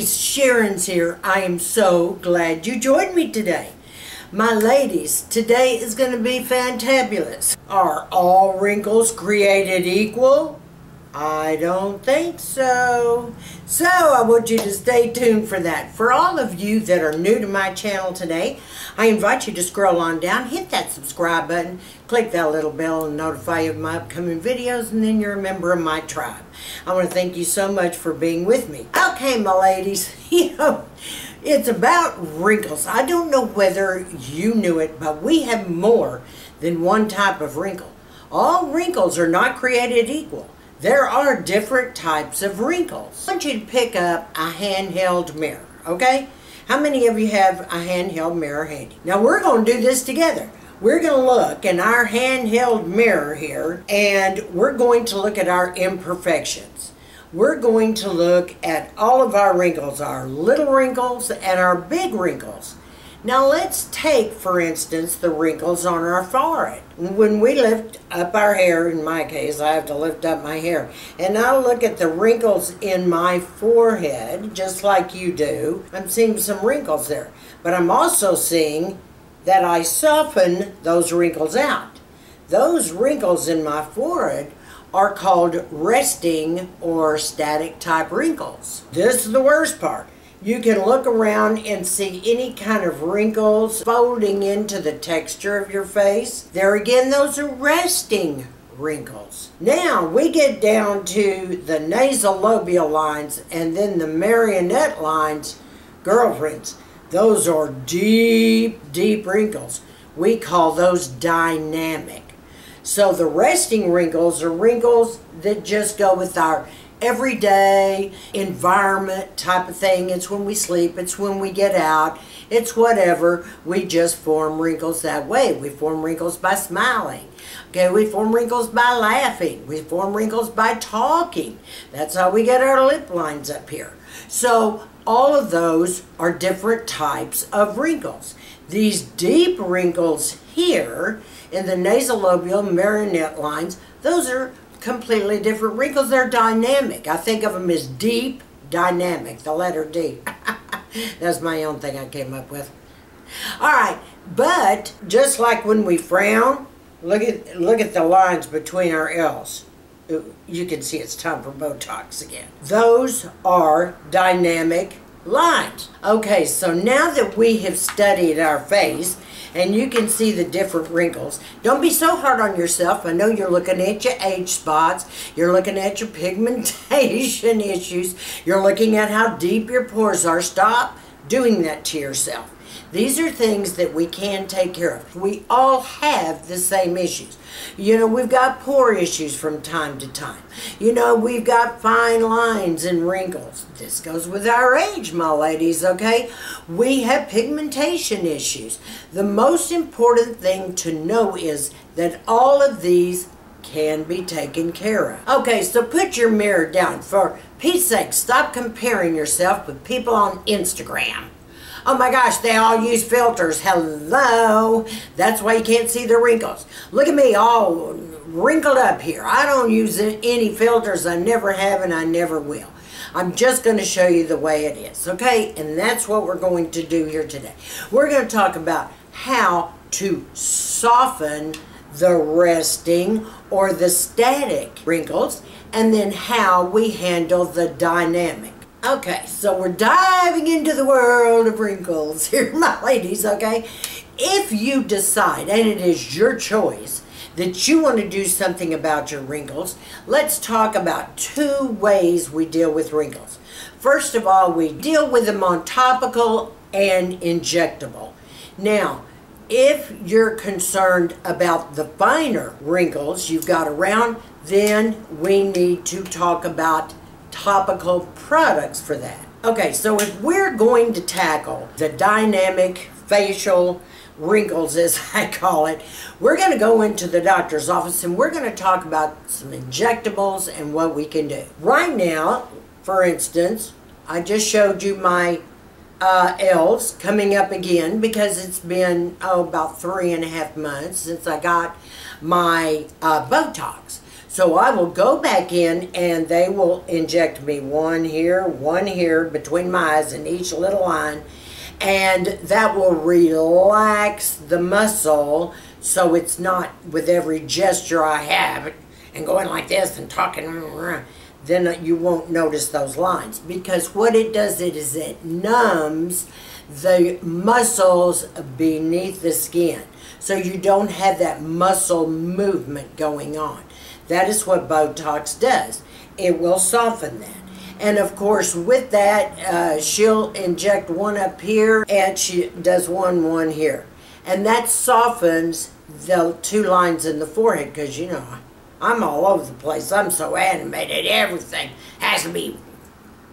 ladies, Sharon's here. I am so glad you joined me today. My ladies, today is going to be fantabulous. Are all wrinkles created equal? I don't think so. So I want you to stay tuned for that. For all of you that are new to my channel today, I invite you to scroll on down, hit that subscribe button, click that little bell and notify you of my upcoming videos, and then you're a member of my tribe. I want to thank you so much for being with me. Okay, my ladies, you know, it's about wrinkles. I don't know whether you knew it, but we have more than one type of wrinkle. All wrinkles are not created equal. There are different types of wrinkles. I want you to pick up a handheld mirror, okay? How many of you have a handheld mirror handy? Now we're going to do this together. We're going to look in our handheld mirror here and we're going to look at our imperfections. We're going to look at all of our wrinkles, our little wrinkles and our big wrinkles. Now let's take, for instance, the wrinkles on our forehead. When we lift up our hair, in my case, I have to lift up my hair, and I look at the wrinkles in my forehead, just like you do, I'm seeing some wrinkles there. But I'm also seeing that I soften those wrinkles out. Those wrinkles in my forehead are called resting or static type wrinkles. This is the worst part. You can look around and see any kind of wrinkles folding into the texture of your face. There again, those are resting wrinkles. Now we get down to the nasolabial lines and then the marionette lines. Girlfriends, those are deep, deep wrinkles. We call those dynamic. So the resting wrinkles are wrinkles that just go with our everyday environment type of thing. It's when we sleep, it's when we get out, it's whatever. We just form wrinkles that way. We form wrinkles by smiling. Okay, we form wrinkles by laughing. We form wrinkles by talking. That's how we get our lip lines up here. So all of those are different types of wrinkles. These deep wrinkles here in the nasolabial marionette lines, those are completely different wrinkles. They're dynamic. I think of them as deep dynamic, the letter D. That's my own thing I came up with. All right, but just like when we frown, look at look at the lines between our L's. You can see it's time for Botox again. Those are dynamic lines. Okay, so now that we have studied our face and you can see the different wrinkles. Don't be so hard on yourself. I know you're looking at your age spots. You're looking at your pigmentation issues. You're looking at how deep your pores are. Stop doing that to yourself. These are things that we can take care of. We all have the same issues. You know, we've got pore issues from time to time. You know, we've got fine lines and wrinkles. This goes with our age, my ladies, okay? We have pigmentation issues. The most important thing to know is that all of these can be taken care of. Okay, so put your mirror down. For Pete's sake, stop comparing yourself with people on Instagram. Oh my gosh, they all use filters. Hello. That's why you can't see the wrinkles. Look at me all wrinkled up here. I don't use any filters. I never have and I never will. I'm just going to show you the way it is, okay? And that's what we're going to do here today. We're going to talk about how to soften the resting or the static wrinkles and then how we handle the dynamic. Okay, so we're diving into the world of wrinkles here, my ladies, okay? If you decide, and it is your choice, that you want to do something about your wrinkles, let's talk about two ways we deal with wrinkles. First of all, we deal with them on topical and injectable. Now, if you're concerned about the finer wrinkles you've got around, then we need to talk about topical products for that. Okay, so if we're going to tackle the dynamic facial wrinkles, as I call it, we're going to go into the doctor's office and we're going to talk about some injectables and what we can do. Right now, for instance, I just showed you my uh, coming up again because it's been, oh, about three and a half months since I got my uh, Botox. So I will go back in and they will inject me one here, one here between my eyes in each little line. And that will relax the muscle so it's not with every gesture I have and going like this and talking then you won't notice those lines. Because what it does it is it numbs the muscles beneath the skin. So you don't have that muscle movement going on that is what Botox does it will soften that and of course with that uh, she'll inject one up here and she does one one here and that softens the two lines in the forehead because you know I'm all over the place. I'm so animated. Everything has to be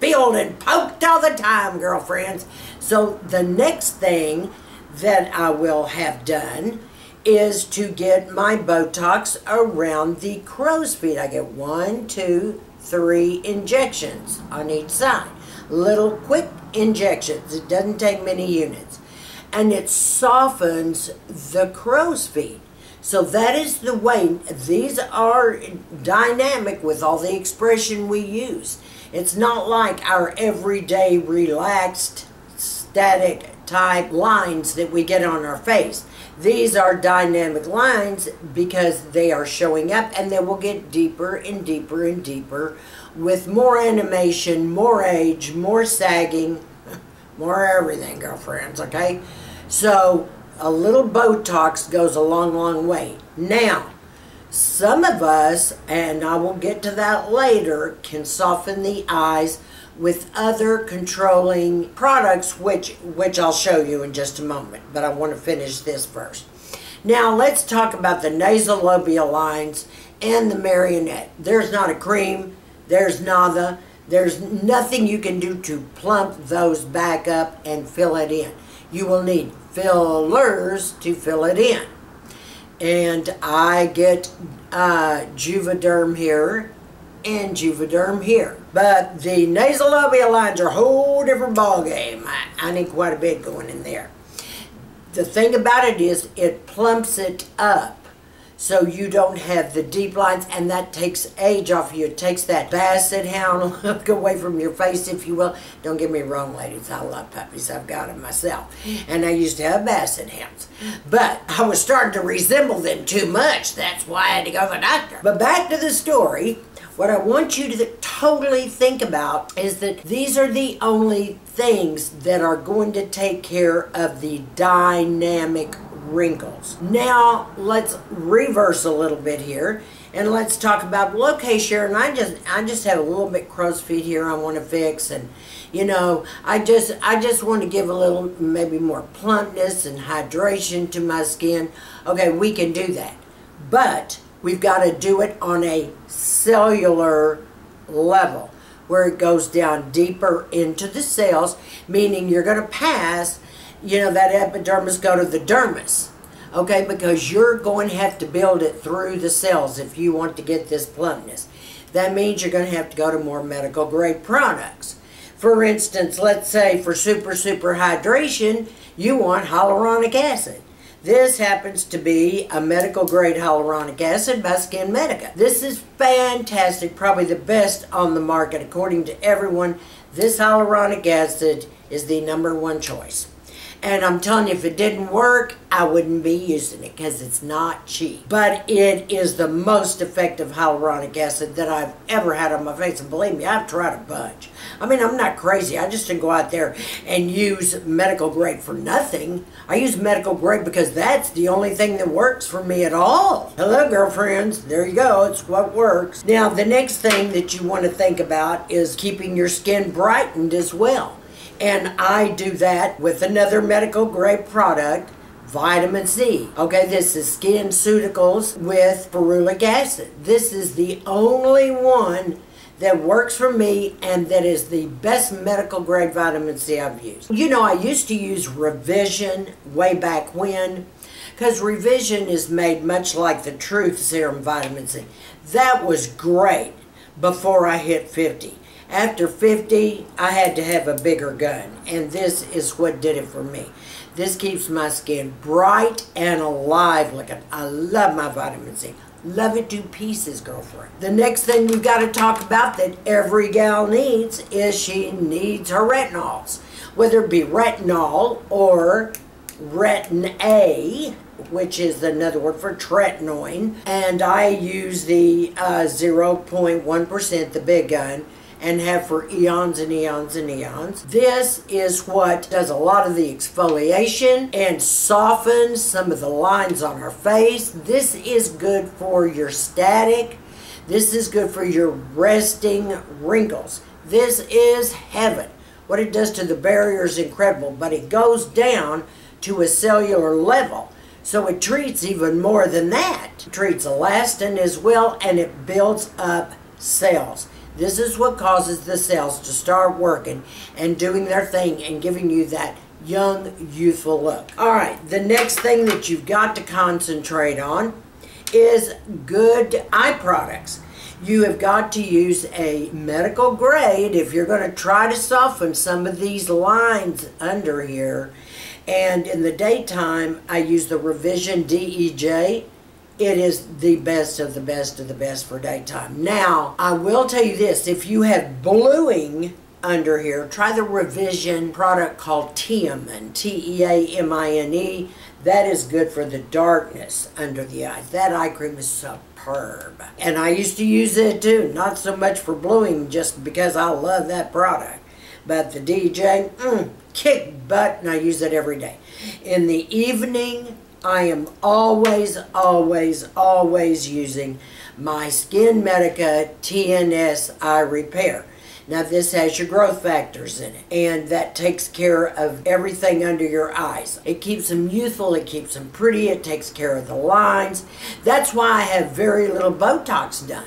filled and poked all the time, girlfriends. So the next thing that I will have done is to get my Botox around the crow's feet. I get one, two, three injections on each side. Little quick injections. It doesn't take many units. And it softens the crow's feet. So that is the way, these are dynamic with all the expression we use. It's not like our everyday relaxed, static type lines that we get on our face. These are dynamic lines because they are showing up and they will get deeper and deeper and deeper with more animation, more age, more sagging, more everything, girlfriends, okay? So a little Botox goes a long, long way. Now, some of us, and I will get to that later, can soften the eyes with other controlling products, which, which I'll show you in just a moment. But I want to finish this first. Now, let's talk about the nasolabial lines and the marionette. There's not a cream. There's nada. There's nothing you can do to plump those back up and fill it in. You will need fillers to fill it in. And I get uh, Juvederm here and Juvederm here. But the nasolabial lines are a whole different ballgame. I, I need quite a bit going in there. The thing about it is it plumps it up so you don't have the deep lines and that takes age off you. It takes that basset hound look away from your face, if you will. Don't get me wrong, ladies. I love puppies. I've got them myself. And I used to have basset hounds. But I was starting to resemble them too much. That's why I had to go to the doctor. But back to the story. What I want you to totally think about is that these are the only things that are going to take care of the dynamic wrinkles. Now let's reverse a little bit here and let's talk about well okay Sharon I just I just have a little bit crow's feet here I want to fix and you know I just I just want to give a little maybe more plumpness and hydration to my skin okay we can do that but we've got to do it on a cellular level where it goes down deeper into the cells meaning you're going to pass you know, that epidermis go to the dermis. Okay, because you're going to have to build it through the cells if you want to get this plumpness. That means you're going to have to go to more medical grade products. For instance, let's say for super, super hydration, you want hyaluronic acid. This happens to be a medical grade hyaluronic acid by SkinMedica. This is fantastic, probably the best on the market according to everyone. This hyaluronic acid is the number one choice. And I'm telling you, if it didn't work, I wouldn't be using it because it's not cheap. But it is the most effective hyaluronic acid that I've ever had on my face. And believe me, I've tried a bunch. I mean, I'm not crazy. I just didn't go out there and use medical grade for nothing. I use medical grade because that's the only thing that works for me at all. Hello, girlfriends. There you go. It's what works. Now, the next thing that you want to think about is keeping your skin brightened as well. And I do that with another medical grade product, vitamin C. Okay, this is SkinCeuticals with ferulic acid. This is the only one that works for me and that is the best medical grade vitamin C I've used. You know, I used to use Revision way back when because Revision is made much like the Truth Serum Vitamin C. That was great before I hit 50. After 50, I had to have a bigger gun, and this is what did it for me. This keeps my skin bright and alive looking. I love my vitamin C. Love it to pieces, girlfriend. The next thing we've got to talk about that every gal needs is she needs her retinols. Whether it be retinol or retin A, which is another word for tretinoin. And I use the 0.1%, uh, the big gun and have for eons and eons and eons. This is what does a lot of the exfoliation and softens some of the lines on our face. This is good for your static. This is good for your resting wrinkles. This is heaven. What it does to the barrier is incredible, but it goes down to a cellular level. So it treats even more than that. It treats elastin as well, and it builds up cells. This is what causes the cells to start working and doing their thing and giving you that young, youthful look. All right, the next thing that you've got to concentrate on is good eye products. You have got to use a medical grade if you're going to try to soften some of these lines under here. And in the daytime, I use the Revision DEJ it is the best of the best of the best for daytime. Now, I will tell you this, if you have bluing under here, try the revision product called Teamine, T-E-A-M-I-N-E. That is good for the darkness under the eyes. That eye cream is superb. And I used to use it too, not so much for bluing, just because I love that product. But the DJ, mm, kick butt, and I use it every day. In the evening, I am always, always, always using my SkinMedica TNS Eye Repair. Now this has your growth factors in it and that takes care of everything under your eyes. It keeps them youthful, it keeps them pretty, it takes care of the lines. That's why I have very little Botox done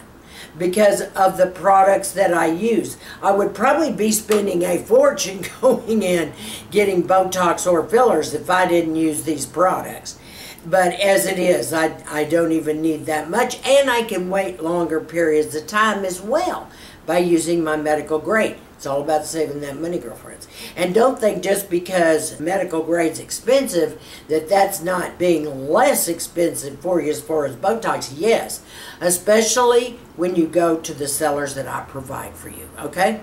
because of the products that I use. I would probably be spending a fortune going in getting Botox or fillers if I didn't use these products. But as it is, I, I don't even need that much, and I can wait longer periods of time as well by using my medical grade. It's all about saving that money, girlfriends. And don't think just because medical grade's expensive that that's not being less expensive for you as far as Botox. Yes, especially when you go to the sellers that I provide for you, okay?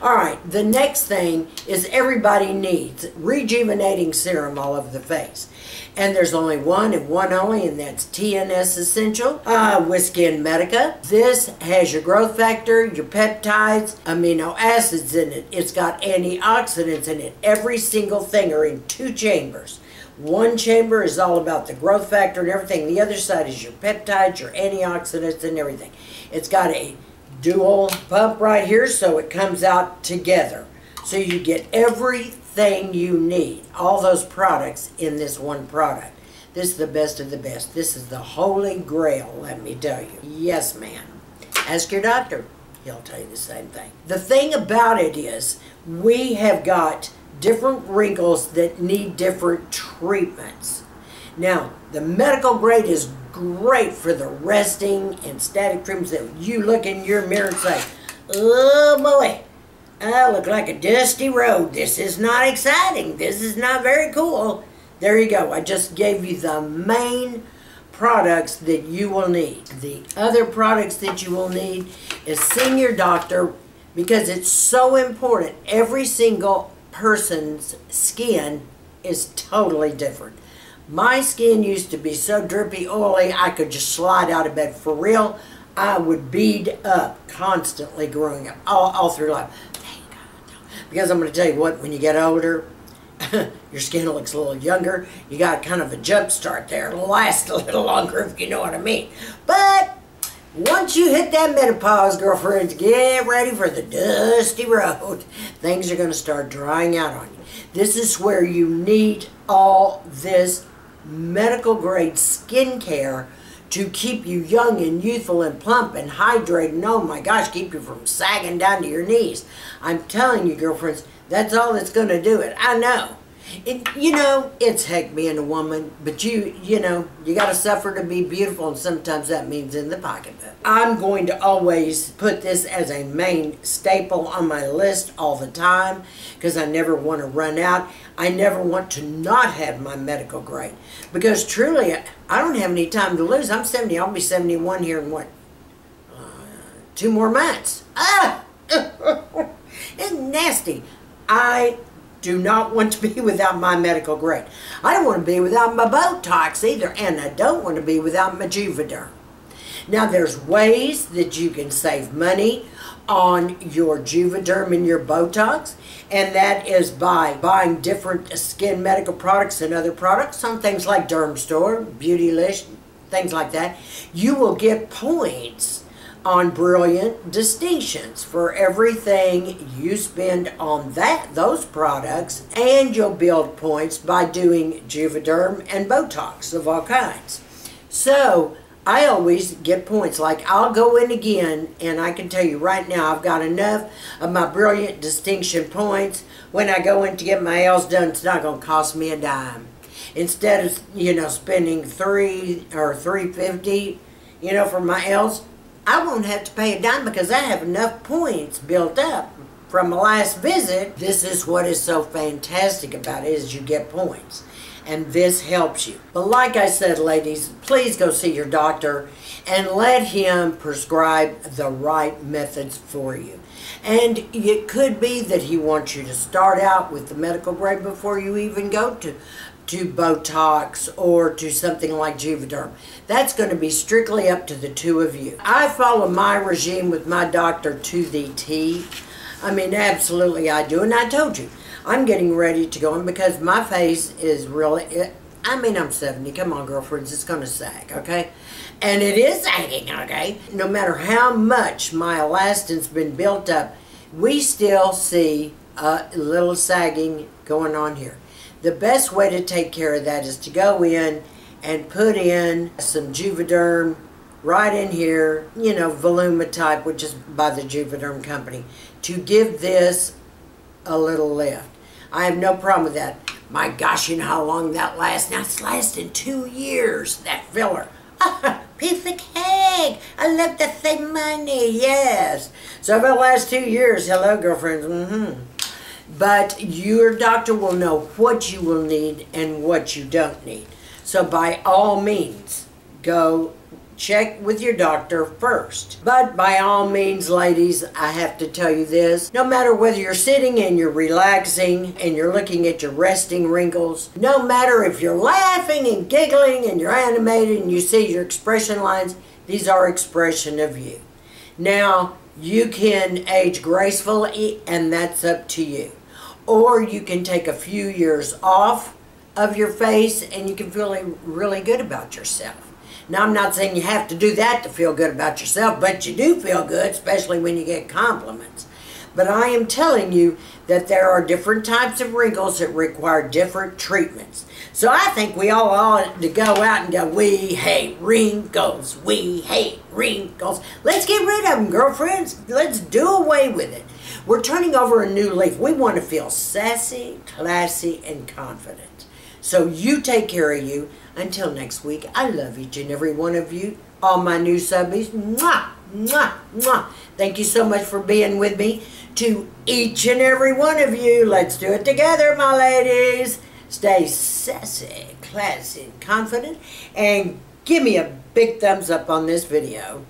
All right, the next thing is everybody needs rejuvenating serum all over the face. And there's only one and one only, and that's TNS Essential uh, with SkinMedica. This has your growth factor, your peptides, amino acids in it. It's got antioxidants in it. Every single thing are in two chambers. One chamber is all about the growth factor and everything. The other side is your peptides, your antioxidants, and everything. It's got a dual pump right here so it comes out together. So you get everything you need, all those products in this one product. This is the best of the best. This is the holy grail, let me tell you. Yes, ma'am. Ask your doctor. He'll tell you the same thing. The thing about it is, we have got different wrinkles that need different treatments. Now, the medical grade is great for the resting and static trims that you look in your mirror and say, oh boy, I look like a dusty road. This is not exciting. This is not very cool. There you go. I just gave you the main products that you will need. The other products that you will need is seeing your doctor because it's so important. Every single person's skin is totally different. My skin used to be so drippy, oily, I could just slide out of bed. For real, I would bead up constantly growing up, all, all through life. Because I'm going to tell you what, when you get older, your skin looks a little younger. You got kind of a jump start there. It'll last a little longer if you know what I mean. But once you hit that menopause, girlfriends, get ready for the dusty road. Things are going to start drying out on you. This is where you need all this medical grade skincare to keep you young and youthful and plump and hydrated oh my gosh, keep you from sagging down to your knees. I'm telling you, girlfriends, that's all that's going to do it. I know. It, you know, it's heck being a woman, but you, you know, you got to suffer to be beautiful, and sometimes that means in the pocketbook. I'm going to always put this as a main staple on my list all the time because I never want to run out. I never want to not have my medical grade because truly, I don't have any time to lose. I'm 70, I'll be 71 here in what? Uh, two more months. Ah! it's nasty. I do not want to be without my medical grade. I don't want to be without my Botox either, and I don't want to be without my Juvederm. Now, there's ways that you can save money on your Juvederm and your Botox, and that is by buying different SkinMedica products and other products on things like Dermstore, Beautylish, things like that. You will get points on brilliant distinctions for everything you spend on that those products and you'll build points by doing Juvederm and Botox of all kinds. So I always get points. Like I'll go in again and I can tell you right now I've got enough of my brilliant distinction points. When I go in to get my nails done it's not going to cost me a dime. Instead of, you know, spending three or three fifty, you know, for my nails, I won't have to pay a dime because I have enough points built up from my last visit. This is what is so fantastic about it is you get points. And this helps you. But like I said, ladies, please go see your doctor and let him prescribe the right methods for you. And it could be that he wants you to start out with the medical grade before you even go to to Botox or to something like Juvederm. That's going to be strictly up to the two of you. I follow my regime with my doctor to the T. I mean, absolutely I do. And I told you, I'm getting ready to go in because my face is really, it, I mean, I'm 70. Come on, girlfriends, it's going to sag, okay? And it is sagging, okay? No matter how much my elastin's been built up, we still see a little sagging going on here. The best way to take care of that is to go in and put in some Juvederm right in here, you know, Voluma type, which is by the Juvederm company, to give this a little lift. I have no problem with that. My gosh, you know how long that lasts? Now it's lasted two years, that filler. piece of cake. I love to save money, yes. So if it lasts two years, hello, girlfriends. Mm-hmm. But your doctor will know what you will need and what you don't need. So by all means, go check with your doctor first. But by all means, ladies, I have to tell you this. No matter whether you're sitting and you're relaxing and you're looking at your resting wrinkles, no matter if you're laughing and giggling and you're animated and you see your expression lines, these are expression of you. Now, you can age gracefully and that's up to you. Or you can take a few years off of your face and you can feel really good about yourself. Now, I'm not saying you have to do that to feel good about yourself, but you do feel good, especially when you get compliments. But I am telling you that there are different types of wrinkles that require different treatments. So I think we all ought to go out and go, we hate wrinkles, we hate wrinkles. Let's get rid of them, girlfriends. Let's do away with it. We're turning over a new leaf. We want to feel sassy, classy, and confident. So you take care of you. Until next week, I love each and every one of you. All my new subbies. Mwah, mwah, mwah. Thank you so much for being with me. To each and every one of you, let's do it together, my ladies. Stay sassy, classy, confident, and give me a big thumbs up on this video.